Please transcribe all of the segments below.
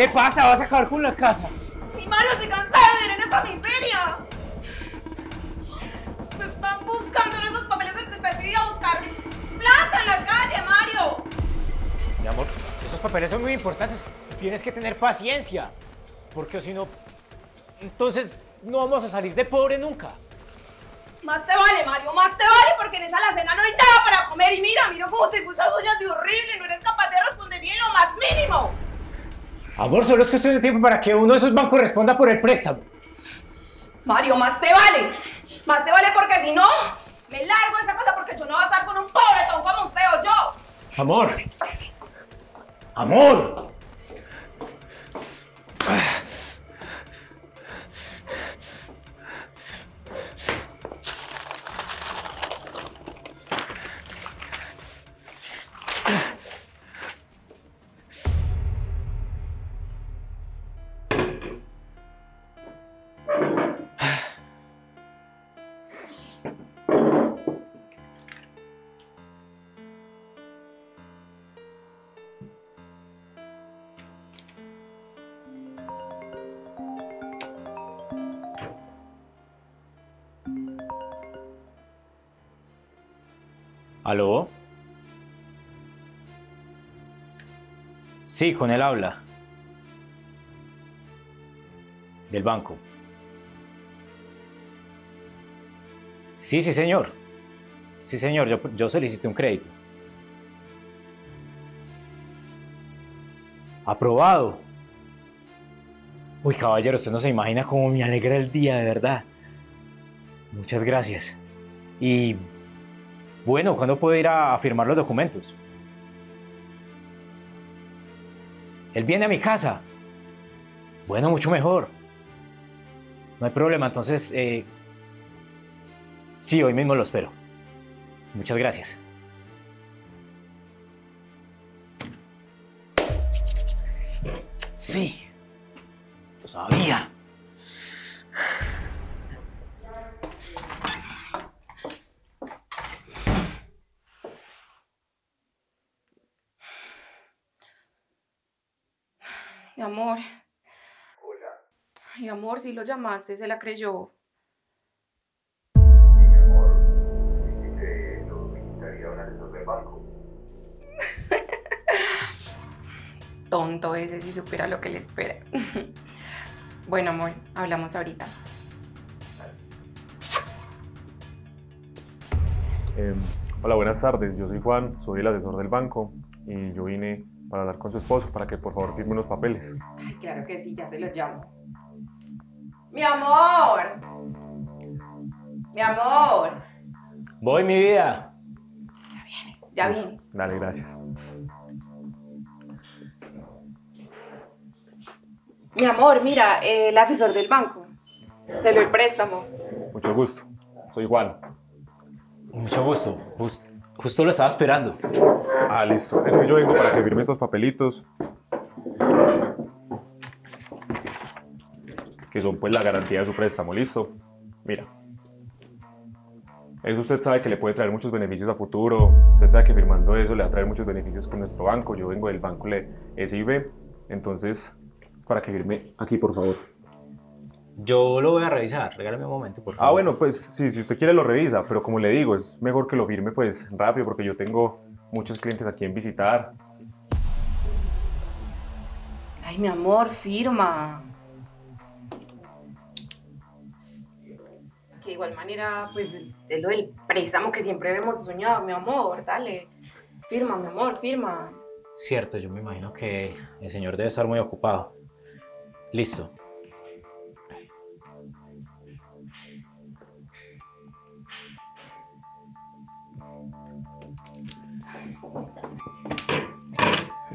te pasa? Vas a acabar con la casa. Mi Mario, se cansa de vivir en esta miseria. Se están buscando en esos papeles de te a buscar plata en la calle, Mario. Mi amor, esos papeles son muy importantes. Tienes que tener paciencia. Porque si no, entonces no vamos a salir de pobre nunca. Más te vale, Mario, más te vale porque en esa alacena no hay nada para comer. Y mira, mira cómo te gustas uñas de horrible. No eres capaz de responder ni en lo más mínimo. Amor, solo es cuestión de tiempo para que uno de esos bancos responda por el préstamo. Mario, más te vale. Más te vale porque si no, me largo de esta cosa porque yo no voy a estar con un pobretón como usted o yo. Amor. Amor. ¿Aló? Sí, con él habla. Del banco. Sí, sí, señor. Sí, señor, yo, yo solicité un crédito. Aprobado. Uy, caballero, usted no se imagina cómo me alegra el día, de verdad. Muchas gracias. Y bueno, ¿cuándo puedo ir a, firmar los documentos? Él viene a mi casa. Bueno, mucho mejor. No hay problema, entonces... Eh, sí, hoy mismo lo espero. Muchas gracias. Sí, lo sabía. Mi amor. Hola. Ay, amor, si lo llamaste, se la creyó. Sí, mi amor. Dije que lo visitaría un asesor del banco. Tonto ese, si supiera lo que le espera. bueno, amor, hablamos ahorita. Eh, hola, buenas tardes. Yo soy Juan, soy el asesor del banco y yo vine para hablar con su esposo para que por favor firme unos papeles. Ay, claro que sí, ya se los llamo. Mi amor. Mi amor. Voy, mi vida. Ya viene, ya Pues, viene. Dale, gracias. Mi amor, mira, el asesor del banco. Te lo el préstamo. Mucho gusto. Soy Juan. Mucho gusto. Jus- justo lo estaba esperando. Ah, listo. Es que yo vengo para que firme estos papelitos. Que son pues la garantía de su préstamo, listo. Mira. Eso usted sabe que le puede traer muchos beneficios a futuro. Usted sabe que firmando eso le va a traer muchos beneficios con nuestro banco. Yo vengo del banco le SIB. Entonces, para que firme aquí, por favor. Yo lo voy a revisar. Regálame un momento, por favor. Ah, bueno, pues sí, si usted quiere lo revisa, pero como le digo, es mejor que lo firme pues rápido porque yo tengo muchos clientes aquí en visitar. Ay, mi amor, firma. Que de igual manera, pues, de lo del préstamo que siempre hemos soñado, mi amor, dale. Firma, mi amor, firma. Cierto, yo me imagino que el señor debe estar muy ocupado. Listo.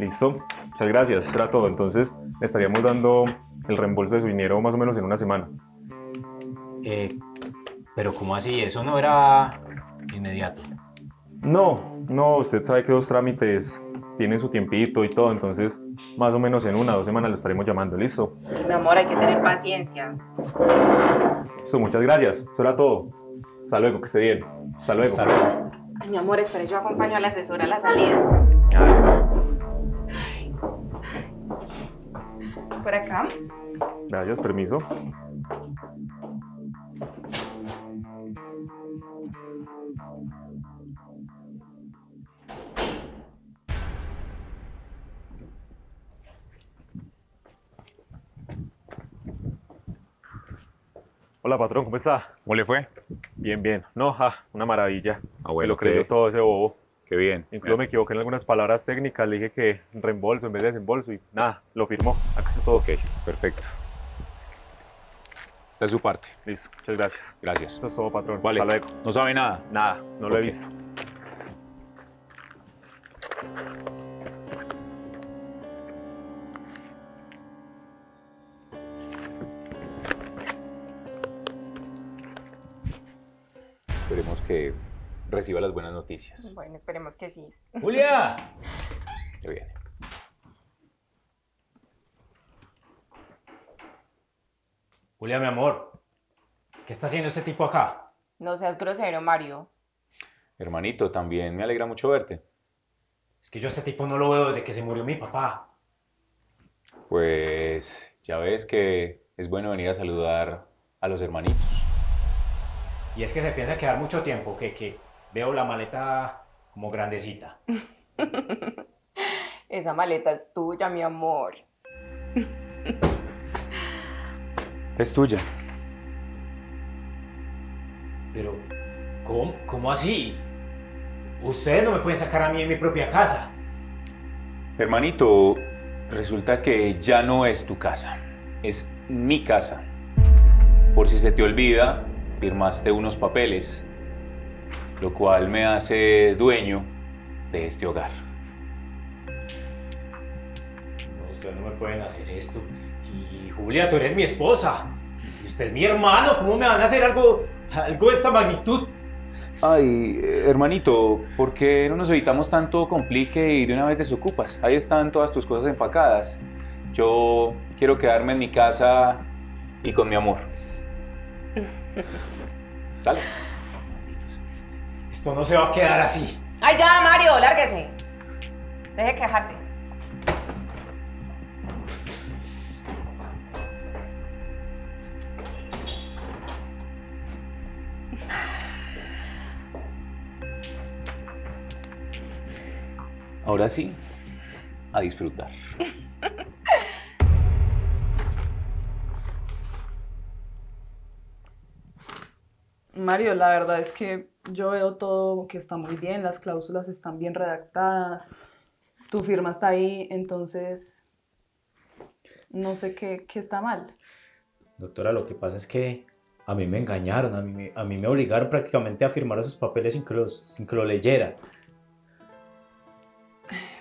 Listo, muchas gracias, eso era todo. Entonces, le estaríamos dando el reembolso de su dinero más o menos en una semana. Eh, pero ¿cómo así? Eso no era inmediato. No, no, usted sabe que los trámites tienen su tiempito y todo, entonces más o menos en una o dos semanas lo estaremos llamando, ¿listo? Sí, mi amor, hay que tener paciencia. Listo, muchas gracias, eso era todo. Hasta luego, que esté bien. Hasta luego. Hasta luego. Ay, mi amor, espere, yo acompaño al asesor a la salida. Por acá. Gracias, permiso. Hola, patrón, ¿cómo está? ¿Cómo le fue? Bien, bien. No, ja, una maravilla. Ah, Me bueno, lo creyó todo ese bobo. Qué bien. Incluso me equivoqué en algunas palabras técnicas. Le dije que reembolso en vez de desembolso y nada, lo firmó. Acá está todo. Ok, perfecto. Esta es su parte. Listo, muchas gracias. Gracias. Esto es todo, patrón. Vale. Hasta luego. No sabe nada. Nada, no lo he visto. Esperemos que reciba las buenas noticias. Bueno, esperemos que sí. Julia. Que viene. Julia, mi amor. ¿Qué está haciendo este tipo acá? No seas grosero, Mario. Hermanito, también me alegra mucho verte. Es que yo a este tipo no lo veo desde que se murió mi papá. Pues ya ves que es bueno venir a saludar a los hermanitos. Y es que se piensa quedar mucho tiempo, que, que veo la maleta como grandecita. Esa maleta es tuya, mi amor. Es tuya. Pero, ¿cómo, cómo así? Ustedes no me pueden sacar a mí en mi propia casa. Hermanito, resulta que ya no es tu casa. Es mi casa. Por si se te olvida, firmaste unos papeles, lo cual me hace dueño de este hogar. No, ustedes no me pueden hacer esto. Y Julia, tú eres mi esposa. Y usted es mi hermano. ¿Cómo me van a hacer algo, algo de esta magnitud? Ay, hermanito, ¿por qué no nos evitamos tanto complique y de una vez desocupas? Ahí están todas tus cosas empacadas. Yo quiero quedarme en mi casa y con mi amor. Dale. Esto no se va a quedar así. ¡Ay, ya, Mario! ¡Lárguese! Deje de quejarse. Ahora sí, a disfrutar. Mario, la verdad es que yo veo todo que está muy bien, las cláusulas están bien redactadas, tu firma está ahí, entonces no sé qué, qué está mal. Doctora, lo que pasa es que a mí me engañaron, a mí, me- a mí me obligaron prácticamente a firmar esos papeles sin que los, sin que lo leyera.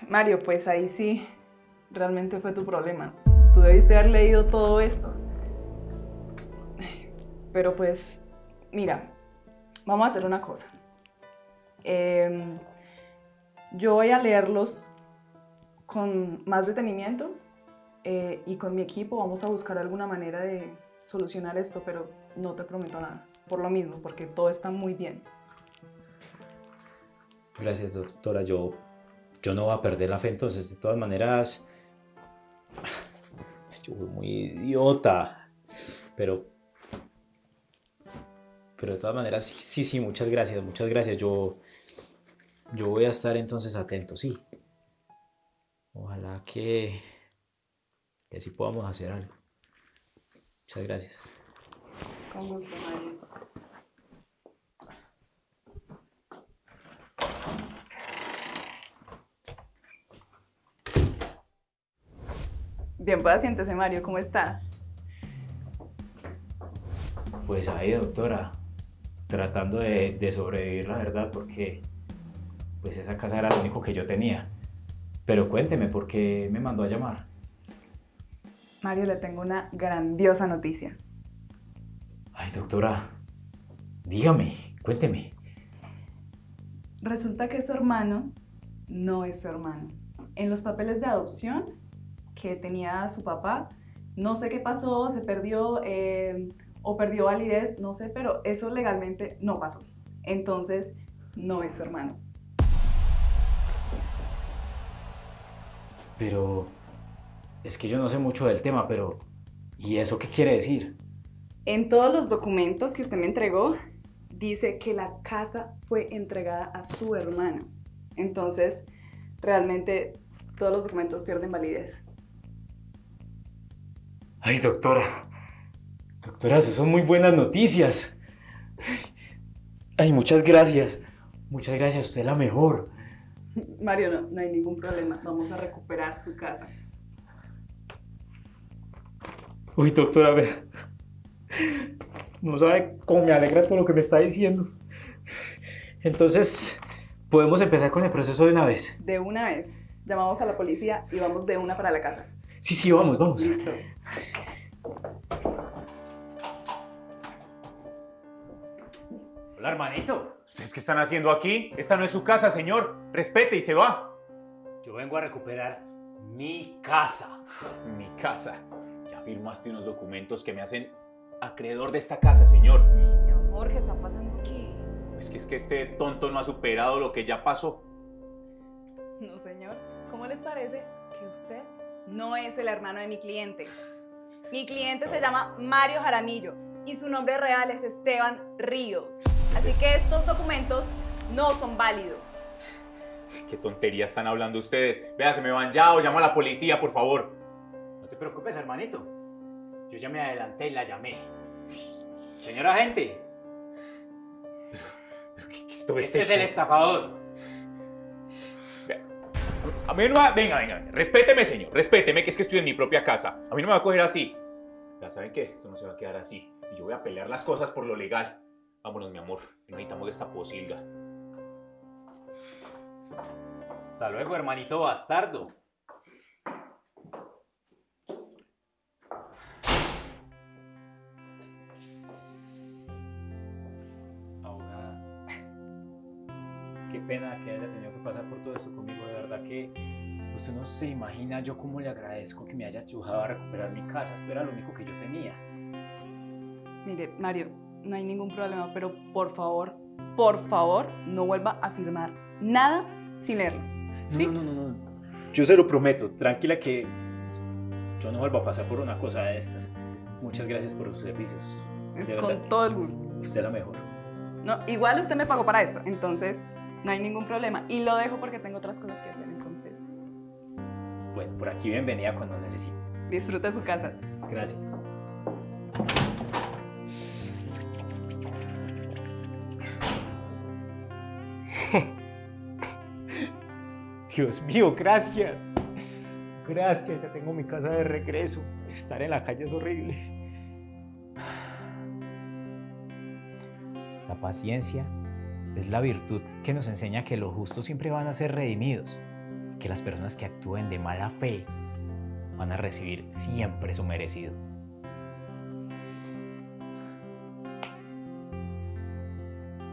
Mario, pues ahí sí, realmente fue tu problema. Tú debiste haber leído todo esto. Pero pues, mira, vamos a hacer una cosa. Em, yo voy a leerlos con más detenimiento eh, y con mi equipo vamos a buscar alguna manera de solucionar esto, pero no te prometo nada. Por lo mismo, porque todo está muy bien. Gracias, doctora. Yo, yo no voy a perder la fe, entonces, de todas maneras, yo fui muy idiota. Pero, pero de todas maneras, sí, sí, muchas gracias, muchas gracias. Yo, yo voy a estar entonces atento, sí. Ojalá que, que sí podamos hacer algo. Muchas gracias. Con gusto, Mario. Bien, pues siéntese, Mario, ¿cómo está? Pues ahí, doctora, tratando de, de sobrevivir, la verdad, porque pues esa casa era lo único que yo tenía. Pero cuénteme, ¿por qué me mandó a llamar? Mario, le tengo una grandiosa noticia. Ay, doctora, dígame, cuénteme. Resulta que su hermano no es su hermano. En los papeles de adopción que tenía su papá, no sé qué pasó, se perdió eh, o perdió validez, no sé, pero eso legalmente no pasó. Entonces, no es su hermano. Pero, Es que yo no sé mucho del tema, pero... ¿Y eso qué quiere decir? En todos los documentos que usted me entregó, dice que la casa fue entregada a su hermano. Entonces, realmente todos los documentos pierden validez. Ay, doctora. Doctora, eso son muy buenas noticias. Ay, muchas gracias. Muchas gracias, usted es la mejor. Mario, no, no hay ningún problema. Vamos a recuperar su casa. Uy, doctora, vea. No sabe cómo me alegra todo lo que me está diciendo. Entonces, podemos empezar con el proceso de una vez. De una vez, llamamos a la policía y vamos de una para la casa. Sí, sí, vamos, vamos. Listo. Hola, hermanito. ¿Ustedes qué están haciendo aquí? Esta no es su casa, señor. Respete y se va. Yo vengo a recuperar mi casa. Mi casa. Ya firmaste unos documentos que me hacen acreedor de esta casa, señor. Mi amor, ¿qué está pasando aquí? Es que es que este tonto no ha superado lo que ya pasó. No, señor. ¿Cómo les parece que usted no es el hermano de mi cliente? Mi cliente se llama Mario Jaramillo y su nombre real es Esteban Ríos. Así que estos documentos no son válidos. ¿Qué tontería están hablando ustedes? Vea, se me van ya o llamo a la policía, por favor. No te preocupes, hermanito. Yo ya me adelanté y la llamé. Señor agente, ¿Pero qué, qué esto este es el estafador. A mí no me va... Venga, venga, venga. Respéteme, señor. Respéteme, que es que estoy en mi propia casa. A mí no me va a coger así. Ya saben qué, esto no se va a quedar así. Y yo voy a pelear las cosas por lo legal. Vámonos, mi amor. No necesitamos de esta posilga. Hasta luego, hermanito bastardo. Abogada, qué pena que haya tenido que pasar por todo esto conmigo. De verdad que usted no se imagina yo cómo le agradezco que me haya ayudado a recuperar mi casa. Esto era lo único que yo tenía. Mire, Mario, no hay ningún problema, pero por favor, por favor, no vuelva a firmar nada sin leerlo. ¿Sí? No, no, no, no. Yo se lo prometo. Tranquila que yo no vuelvo a pasar por una cosa de estas. Muchas gracias por sus servicios. Es De con verdad, todo el gusto. Usted la mejor. No, igual usted me pagó para esto, entonces no hay ningún problema. Y lo dejo porque tengo otras cosas que hacer, entonces Bueno, por aquí bienvenida cuando necesite. disfruta su casa. Gracias. Dios mío, gracias. Gracias, ya tengo mi casa de regreso. Estar en la calle es horrible. La paciencia es la virtud que nos enseña que los justos siempre van a ser redimidos, que las personas que actúen de mala fe van a recibir siempre su merecido.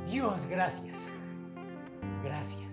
Dios, gracias. Gracias.